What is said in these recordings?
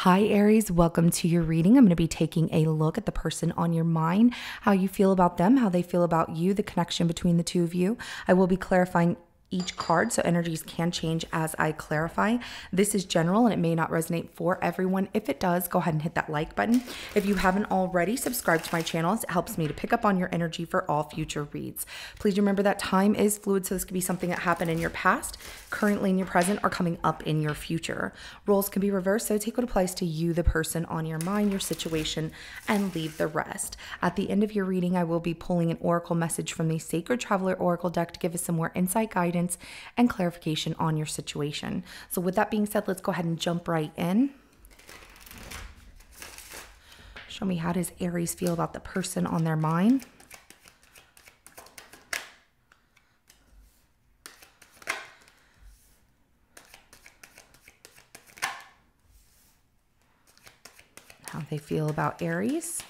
Hi, Aries. Welcome to your reading. I'm going to be taking a look at the person on your mind, how you feel about them, how they feel about you, the connection between the two of you. I will be clarifying each card, so energies can change as I clarify. This is general and it may not resonate for everyone. If it does, go ahead and hit that like button. If you haven't already, subscribe to my channel. It helps me to pick up on your energy for all future reads. Please remember that time is fluid, so this could be something that happened in your past, currently in your present, or coming up in your future. Roles can be reversed, so take what applies to you, the person on your mind, your situation, and leave the rest. At the end of your reading, I will be pulling an oracle message from the Sacred Traveler Oracle deck to give us some more insight, guidance, guidance and clarification on your situation. So, with that being said, let's go ahead and jump right in. Show me how does Aries feel about the person on their mind? How they feel about Aries.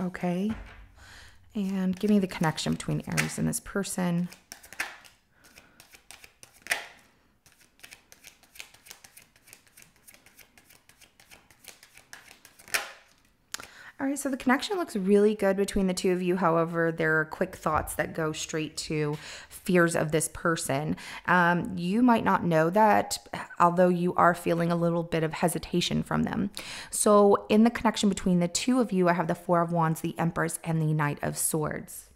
Okay. And give me the connection between Aries and this person. So the connection looks really good between the two of you. However, there are quick thoughts that go straight to fears of this person. Um, you might not know that, although you are feeling a little bit of hesitation from them. So, in the connection between the two of you, I have the Four of Wands, the Empress, and the Knight of Swords.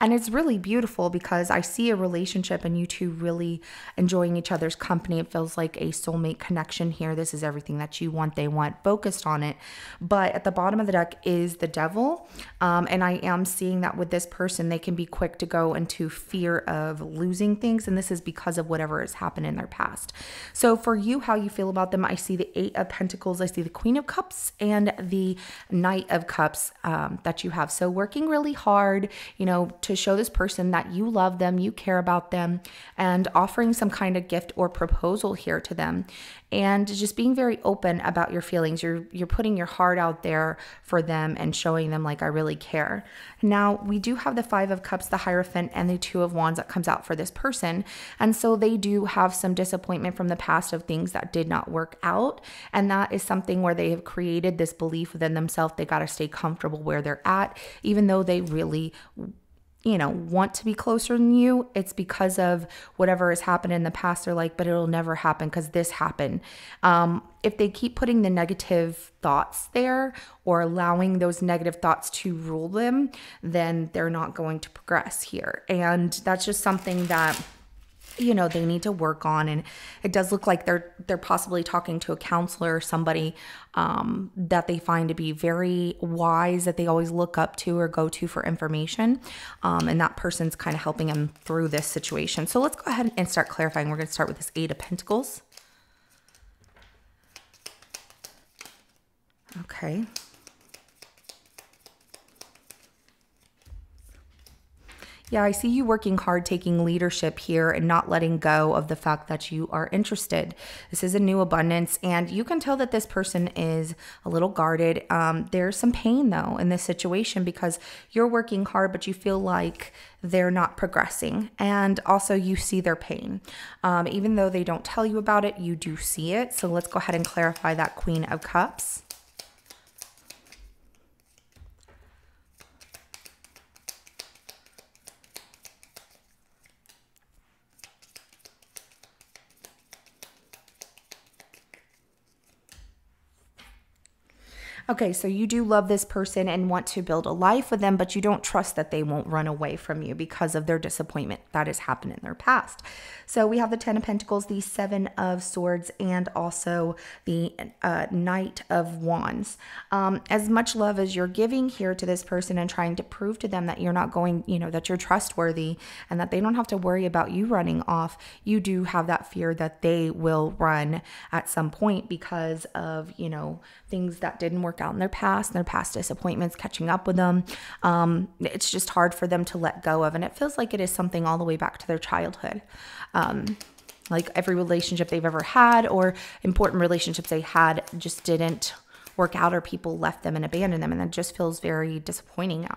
And it's really beautiful because I see a relationship and you two really enjoying each other's company. It feels like a soulmate connection here. This is everything that you want, they want, focused on it. But at the bottom of the deck is the devil. Um, and I am seeing that with this person, they can be quick to go into fear of losing things. And this is because of whatever has happened in their past. So for you, how you feel about them, I see the Eight of Pentacles, I see the Queen of Cups, and the Knight of Cups um, that you have. So working really hard, you know, to show this person that you love them, you care about them, and offering some kind of gift or proposal here to them. And just being very open about your feelings. You're you're putting your heart out there for them and showing them like I really care. Now, we do have the 5 of cups, the hierophant and the 2 of wands that comes out for this person. And so they do have some disappointment from the past of things that did not work out, and that is something where they have created this belief within themselves they got to stay comfortable where they're at even though they really you know, want to be closer than you, it's because of whatever has happened in the past. They're like, but it'll never happen because this happened. Um, if they keep putting the negative thoughts there or allowing those negative thoughts to rule them, then they're not going to progress here. And that's just something that you know they need to work on and it does look like they're they're possibly talking to a counselor or somebody um, that they find to be very wise that they always look up to or go to for information. Um, and that person's kind of helping them through this situation. So let's go ahead and start clarifying. We're going to start with this eight of pentacles. Okay Yeah, I see you working hard, taking leadership here and not letting go of the fact that you are interested. This is a new abundance, and you can tell that this person is a little guarded. Um, there's some pain, though, in this situation because you're working hard, but you feel like they're not progressing. And also, you see their pain. Um, even though they don't tell you about it, you do see it. So let's go ahead and clarify that Queen of Cups. Okay, so you do love this person and want to build a life with them, but you don't trust that they won't run away from you because of their disappointment that has happened in their past. So we have the Ten of Pentacles, the Seven of Swords, and also the uh, Knight of Wands. Um, as much love as you're giving here to this person and trying to prove to them that you're not going, you know, that you're trustworthy and that they don't have to worry about you running off, you do have that fear that they will run at some point because of, you know, things that didn't work out in their past, their past disappointments, catching up with them. Um, it's just hard for them to let go of. And it feels like it is something all the way back to their childhood. Um, like every relationship they've ever had or important relationships they had just didn't work out or people left them and abandoned them. And that just feels very disappointing.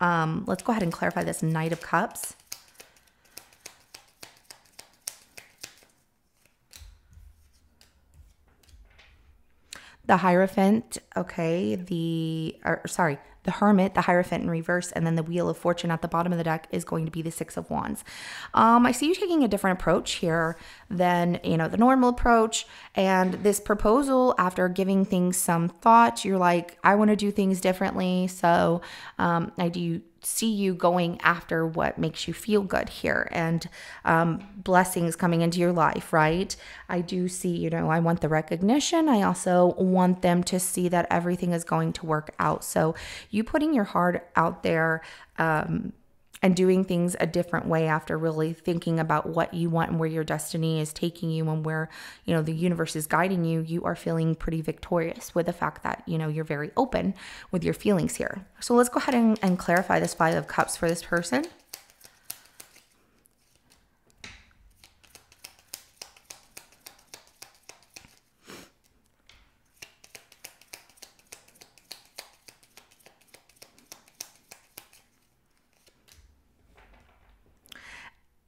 Um, let's go ahead and clarify this Knight of Cups. The Hierophant, okay, the, or sorry, the Hermit, the Hierophant in reverse, and then the Wheel of Fortune at the bottom of the deck is going to be the Six of Wands. Um, I see you taking a different approach here than, you know, the normal approach. And this proposal, after giving things some thought, you're like, I want to do things differently. So um, I do see you going after what makes you feel good here and um, blessings coming into your life, right? I do see, you know, I want the recognition. I also want them to see that everything is going to work out. So you putting your heart out there, um, and doing things a different way after really thinking about what you want and where your destiny is taking you and where you know the universe is guiding you you are feeling pretty victorious with the fact that you know you're very open with your feelings here. So let's go ahead and, and clarify this five of cups for this person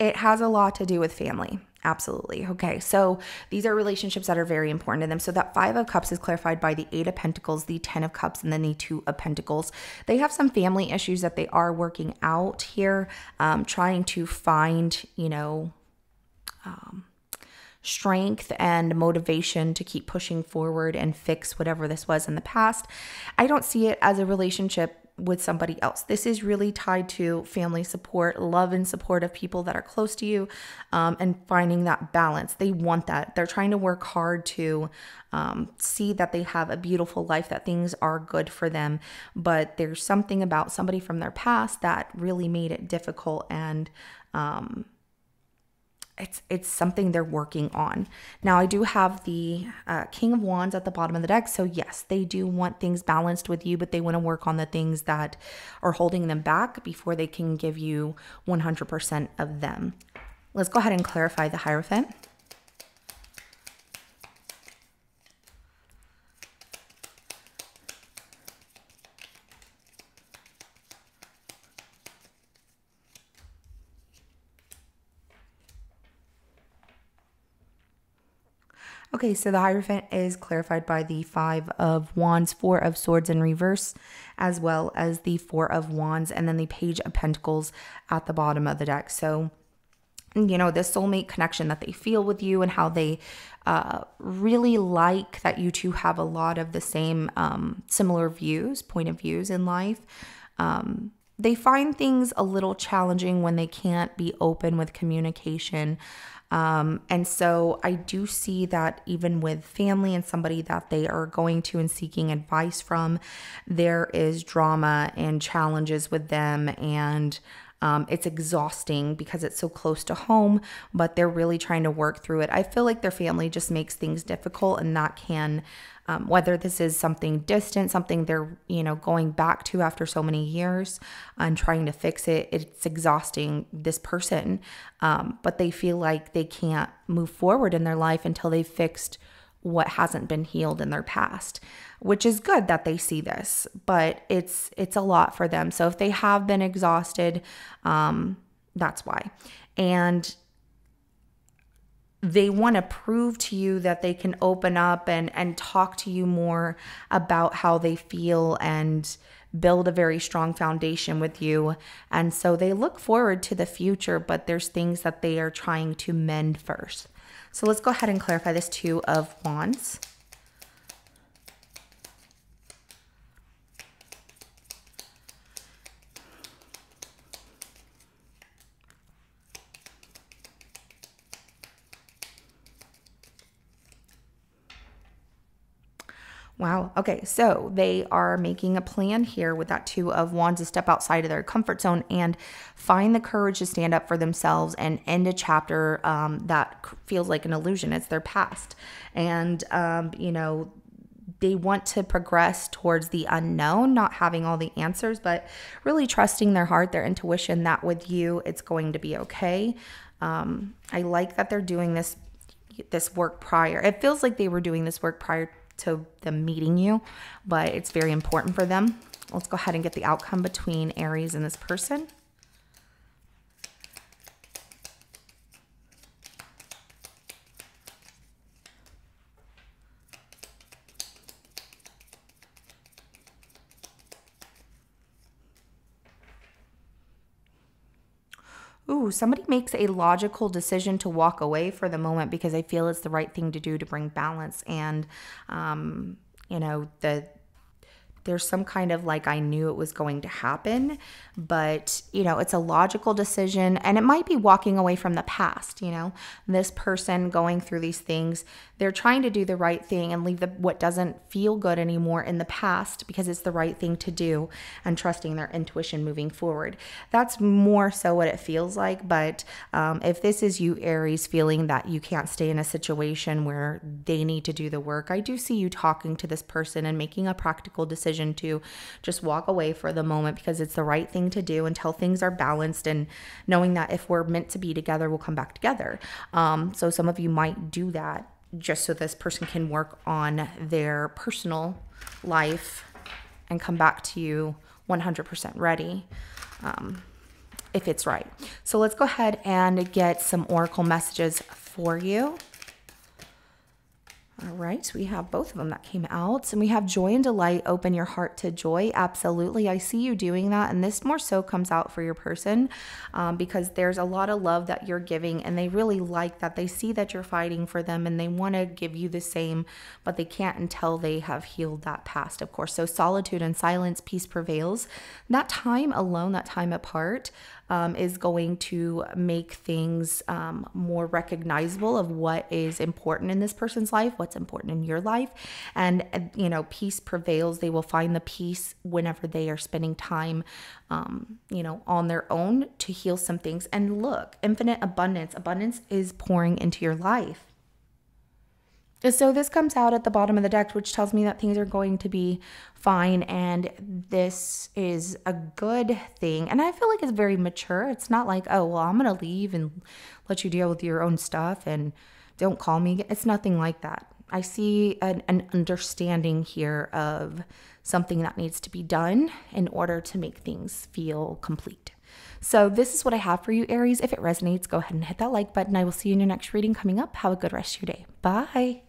It has a lot to do with family. Absolutely. Okay. So these are relationships that are very important to them. So that Five of Cups is clarified by the Eight of Pentacles, the Ten of Cups, and then the Two of Pentacles. They have some family issues that they are working out here, um, trying to find, you know, um, strength and motivation to keep pushing forward and fix whatever this was in the past. I don't see it as a relationship with somebody else. This is really tied to family support, love and support of people that are close to you, um, and finding that balance. They want that. They're trying to work hard to um, see that they have a beautiful life, that things are good for them. But there's something about somebody from their past that really made it difficult and um, it's it's something they're working on. Now I do have the uh, King of Wands at the bottom of the deck, so yes, they do want things balanced with you, but they want to work on the things that are holding them back before they can give you 100% of them. Let's go ahead and clarify the Hierophant. Okay, so the Hierophant is clarified by the Five of Wands, Four of Swords in reverse, as well as the Four of Wands, and then the Page of Pentacles at the bottom of the deck. So, you know, this soulmate connection that they feel with you and how they uh, really like that you two have a lot of the same um, similar views, point of views in life. Um, they find things a little challenging when they can't be open with communication. Um, and so I do see that even with family and somebody that they are going to and seeking advice from, there is drama and challenges with them. And um, it's exhausting because it's so close to home, but they're really trying to work through it. I feel like their family just makes things difficult, and that can um, whether this is something distant, something they're, you know, going back to after so many years and trying to fix it, it's exhausting this person. Um, but they feel like they can't move forward in their life until they've fixed what hasn't been healed in their past which is good that they see this but it's it's a lot for them so if they have been exhausted um that's why and they want to prove to you that they can open up and and talk to you more about how they feel and build a very strong foundation with you. And so they look forward to the future but there's things that they are trying to mend first. So let's go ahead and clarify this two of wands Wow. Okay. So they are making a plan here with that two of wands to step outside of their comfort zone and find the courage to stand up for themselves and end a chapter um, that feels like an illusion. It's their past. And, um, you know, they want to progress towards the unknown, not having all the answers, but really trusting their heart, their intuition that with you, it's going to be okay. Um, I like that they're doing this this work prior. It feels like they were doing this work prior to them meeting you, but it's very important for them. Let's go ahead and get the outcome between Aries and this person. Ooh, somebody makes a logical decision to walk away for the moment because they feel it's the right thing to do to bring balance and, um, you know, the there's some kind of like I knew it was going to happen, but you know, it's a logical decision and it might be walking away from the past, you know. This person going through these things, they're trying to do the right thing and leave the what doesn't feel good anymore in the past because it's the right thing to do and trusting their intuition moving forward. That's more so what it feels like, but um, if this is you Aries feeling that you can't stay in a situation where they need to do the work, I do see you talking to this person and making a practical decision decision to just walk away for the moment because it's the right thing to do until things are balanced and knowing that if we're meant to be together, we'll come back together. Um, so some of you might do that just so this person can work on their personal life and come back to you 100% ready. Um, if it's right. So let's go ahead and get some oracle messages for you. All right, we have both of them that came out. And we have joy and delight, open your heart to joy. Absolutely. I see you doing that. And this more so comes out for your person um, because there's a lot of love that you're giving and they really like that. They see that you're fighting for them and they want to give you the same, but they can't until they have healed that past, of course. So solitude and silence, peace prevails. That time alone, that time apart, um, is going to make things um, more recognizable of what is important in this person's life, what's important in your life. And, you know, peace prevails. They will find the peace whenever they are spending time, um, you know, on their own to heal some things. And look, infinite abundance, abundance is pouring into your life. So this comes out at the bottom of the deck, which tells me that things are going to be fine and this is a good thing. And I feel like it's very mature. It's not like, oh, well, I'm going to leave and let you deal with your own stuff and don't call me. It's nothing like that. I see an, an understanding here of something that needs to be done in order to make things feel complete. So, this is what I have for you, Aries. If it resonates, go ahead and hit that like button. I will see you in your next reading coming up. Have a good rest of your day. Bye.